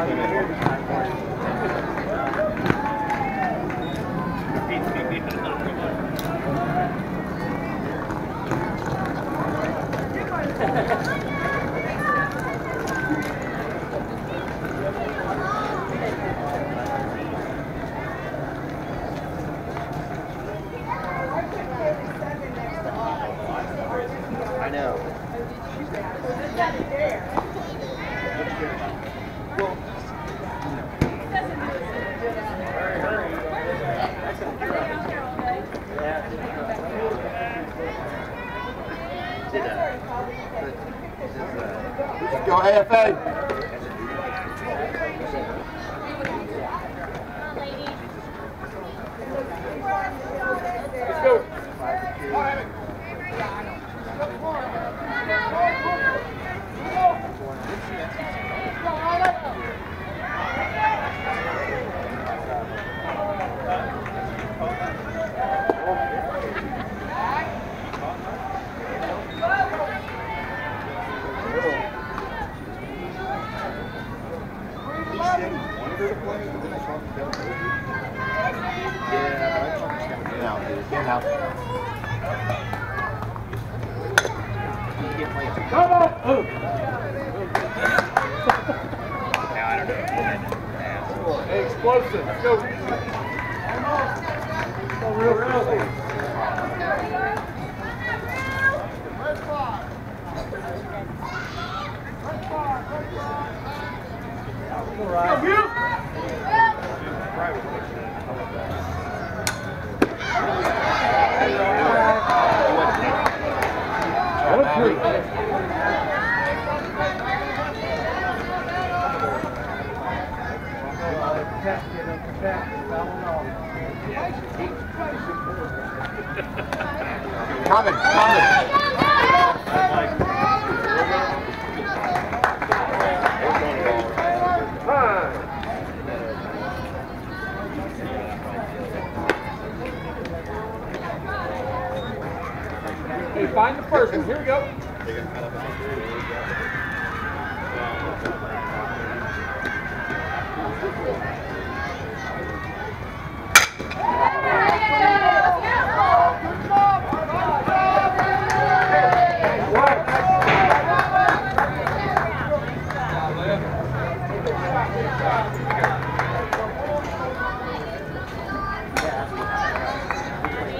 I know. Did, this is, uh, Go AFA. Let's go. Oh. Explosive. Go. Go real, real. You. Coming, coming. Hey, find the first one. Here we go.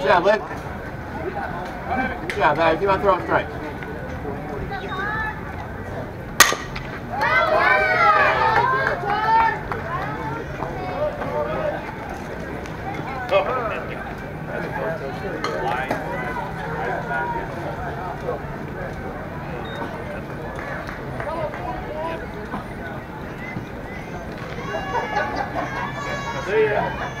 Good job, Lick. Good job, man. Keep on throwing strikes. See ya.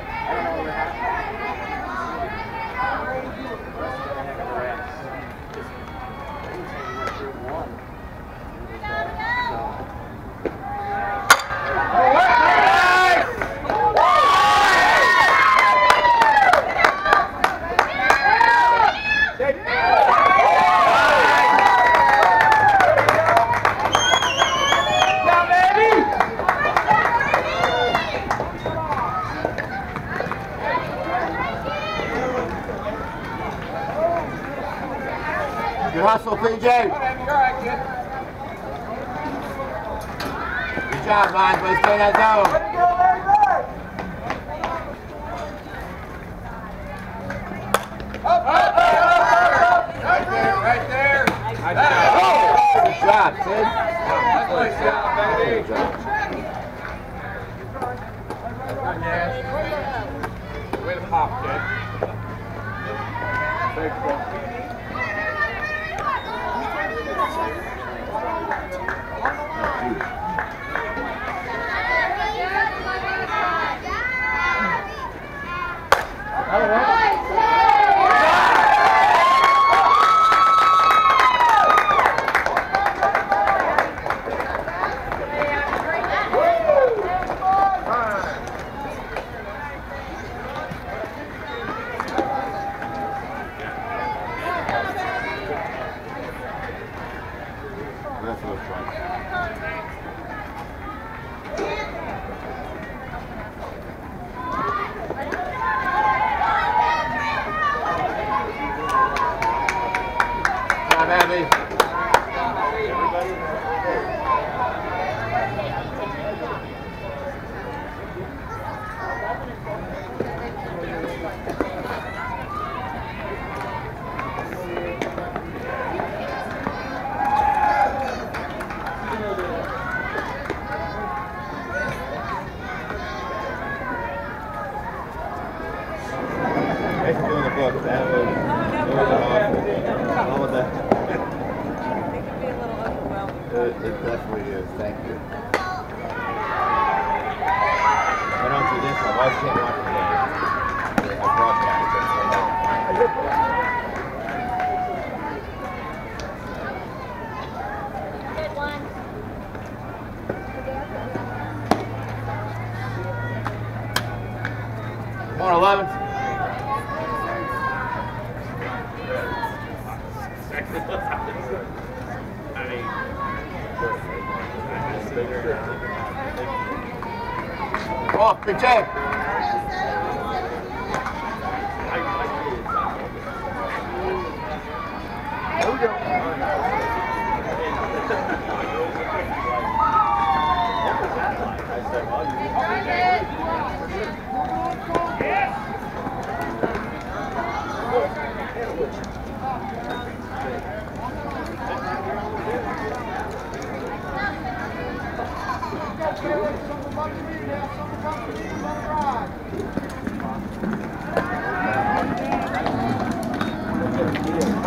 PJ. All right, kid. Good job, man. Please stay in that zone. Up, up, up, Right there, right there. Good job, Sid. That's my baby. Good job. Yes. Way to pop, kid. That's what it's like. Good job, Abby. Thanks for doing the book. That was, it was awesome. All of that. It can be a little overwhelming. It, it definitely is. Thank you. I don't do this. My wife can't watch the game. Come on, 11. Come on, big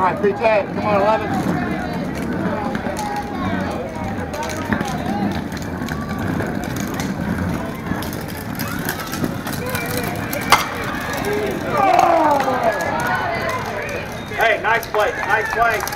All right, PJ, come on, 11. Hey, nice play. Nice play.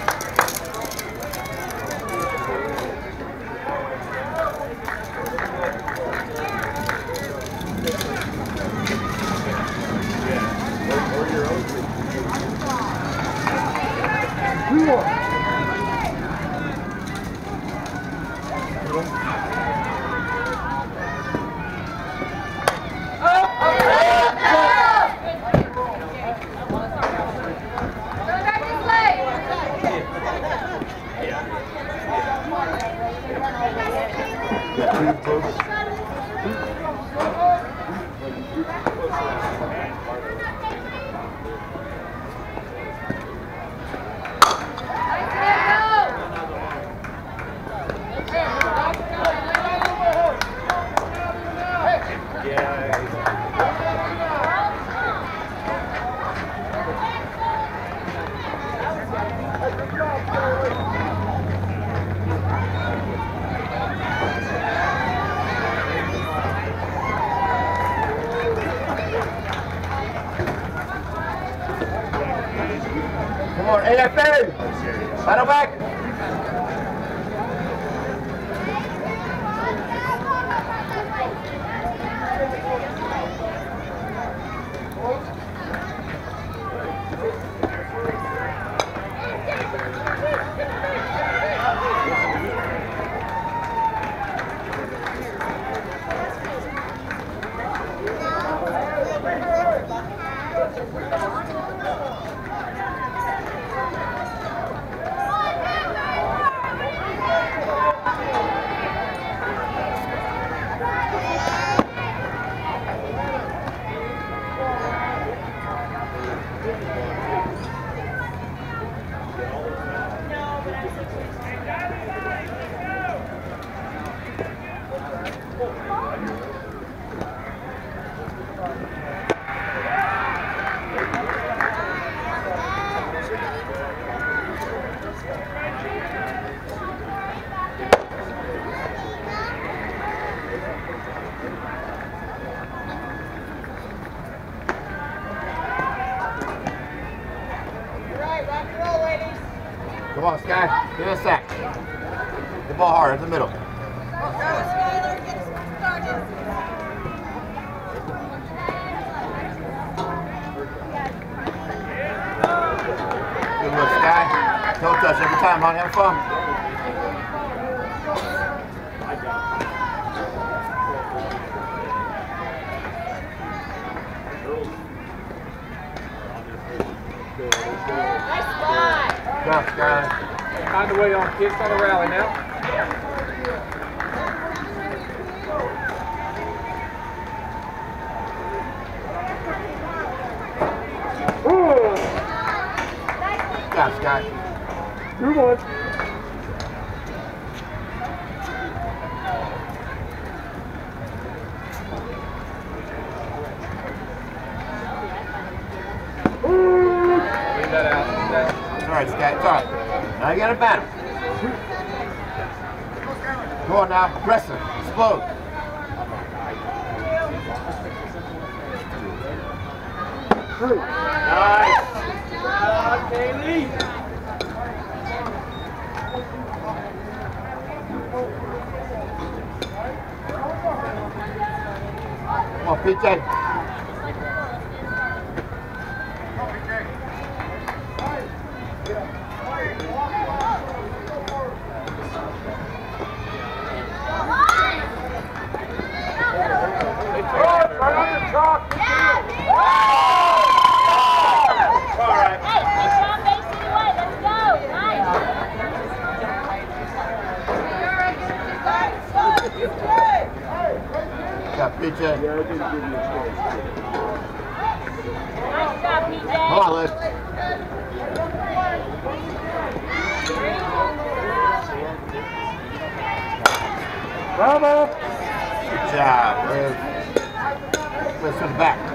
On, Sky. Give it a sack. The ball hard in the middle. Go, Skylar, get started. Good look, Sky. Toe touch every time, honey. Have fun. Good job, Sky. Find a way on kids on the rally now. Good job, Sky. Two one. Leave that out. All right, Sky. It's. Now you got to bat him. Come on now. Press him. Explode. Come on, PJ. PJ. Nice job, PJ. Come on, Liz. Bravo. Good job, Liz. To the back.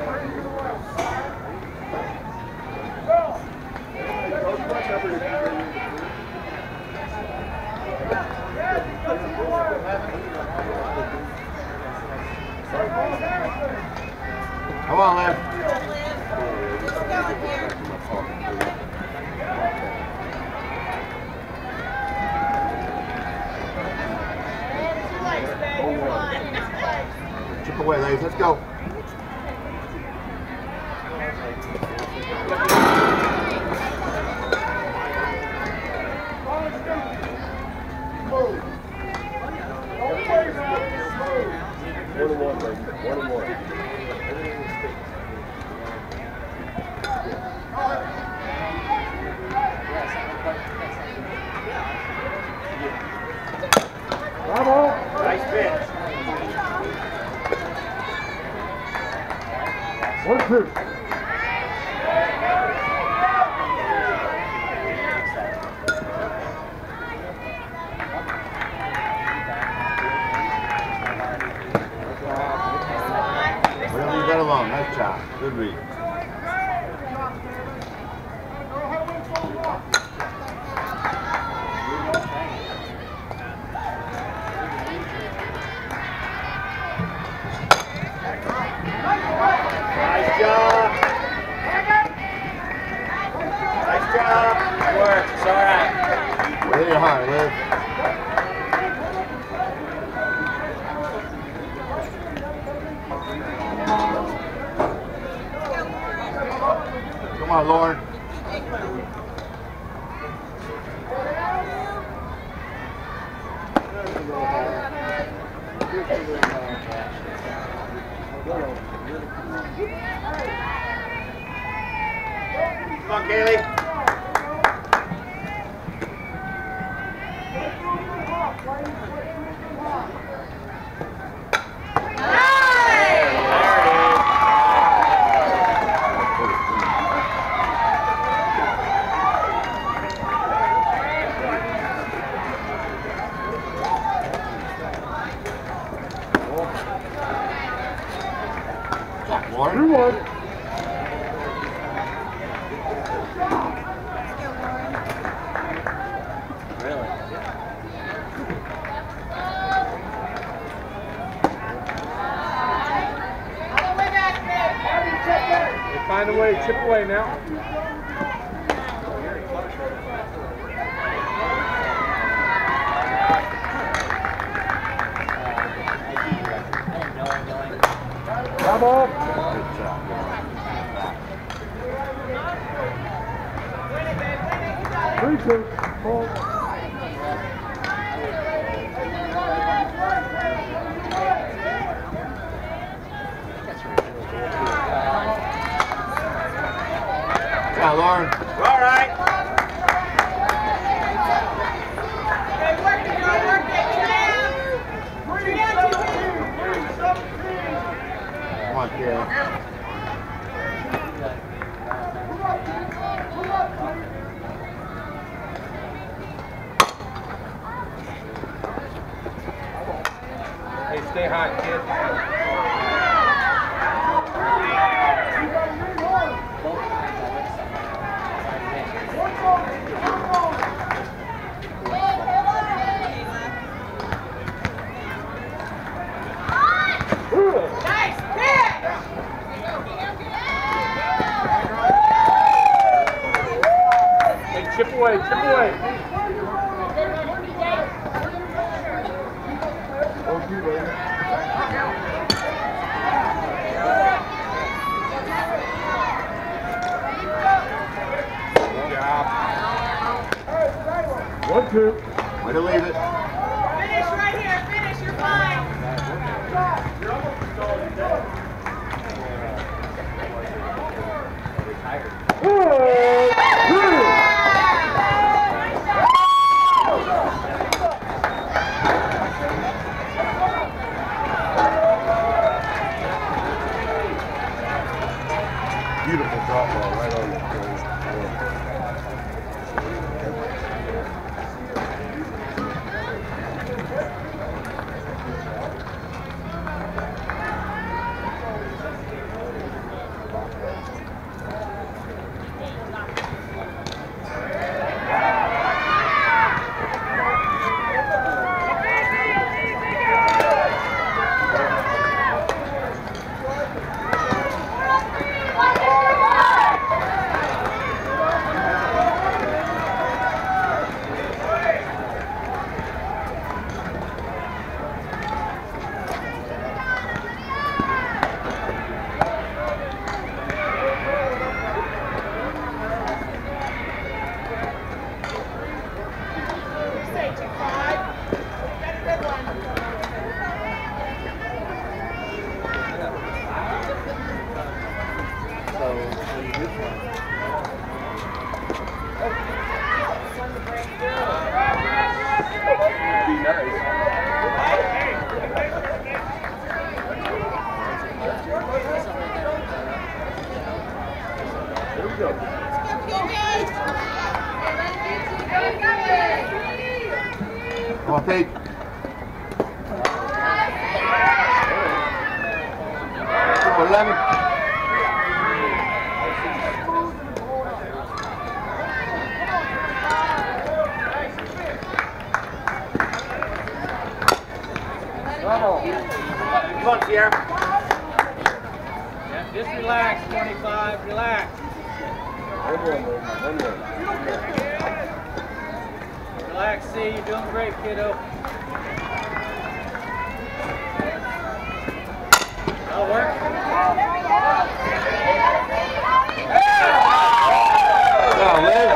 Lauren? Two one. They find a way to chip away now. Come on. Three two. Ball. Yeah, Lauren. All right. Okay, work it, girl, work it. Two down. Two down, two down. Come on, kid. Hey, stay hot, kid. Chip away, chip away. Good job. One two. Way to leave it. On, take. Number 11. Come on, Sierra. Just relax, 25, relax. Relax, see, you're doing great, kiddo. That'll work. Yeah, Liz.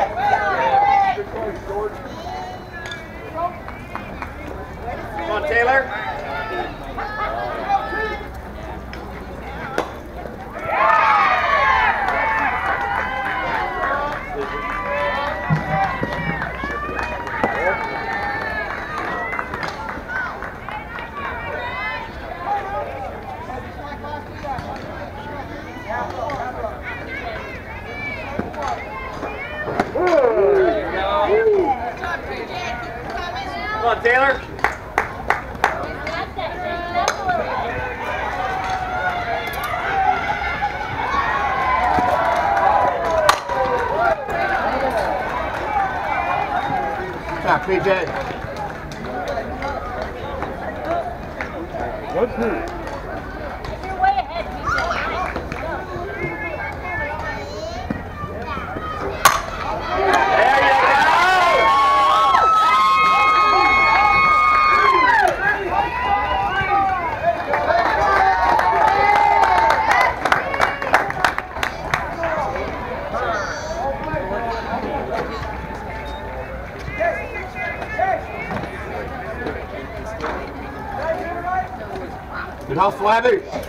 South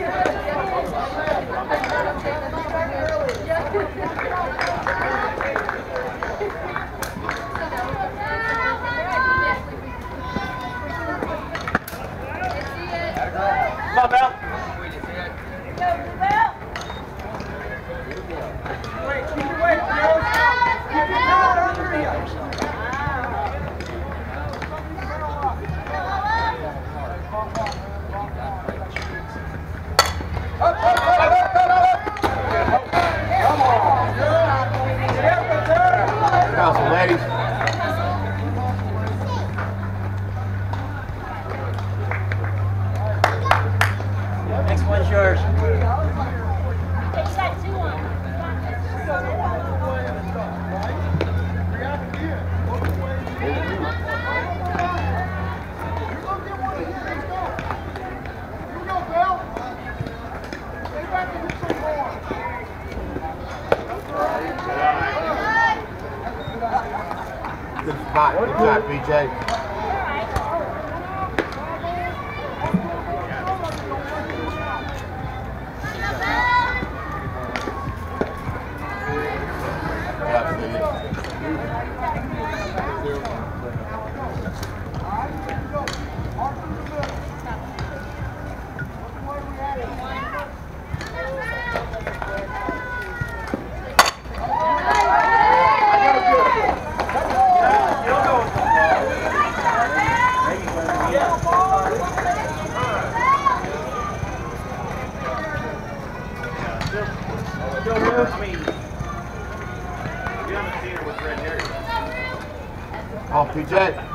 one's yours. Off we jet.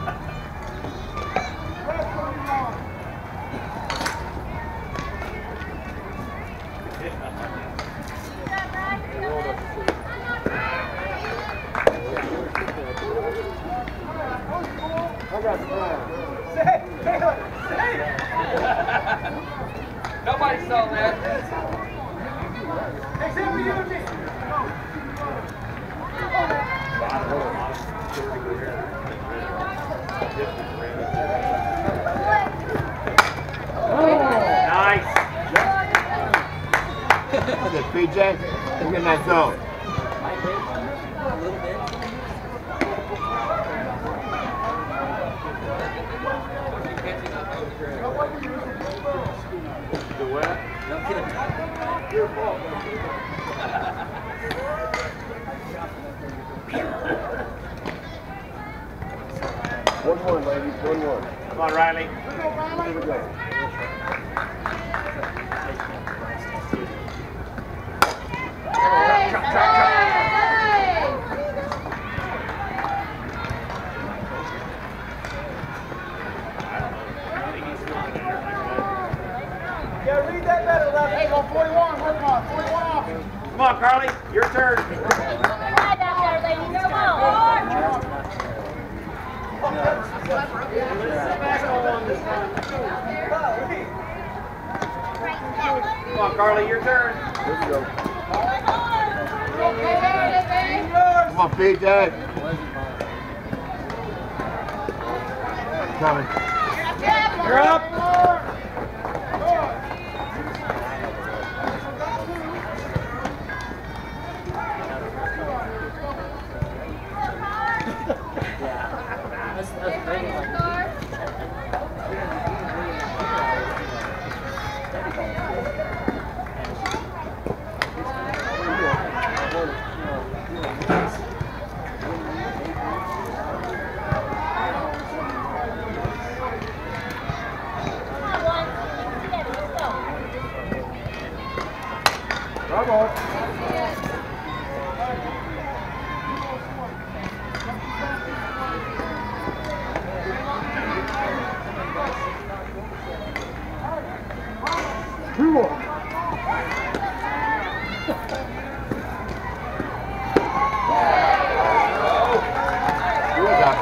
Here we go. Come on, dad. Coming. You're up.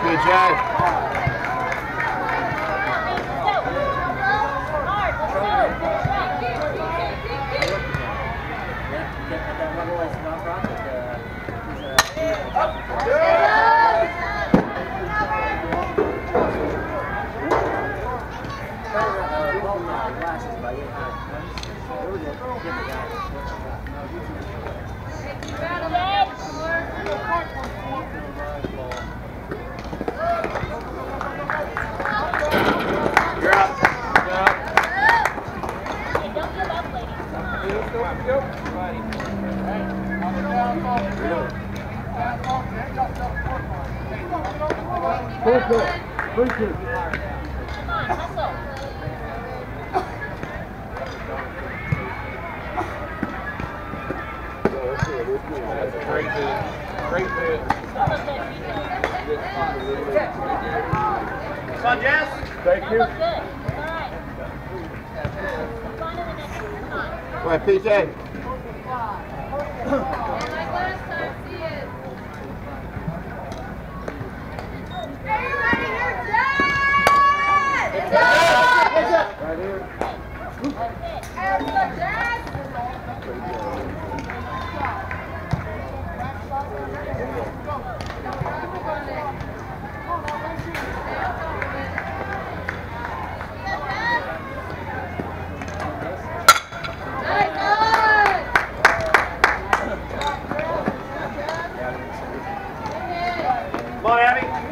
Good job. That's it. Thank you. Come on, hustle. That's crazy. Crazy. Come on, Jess. Thank you. All right, PJ. Right here. Come on, Abby.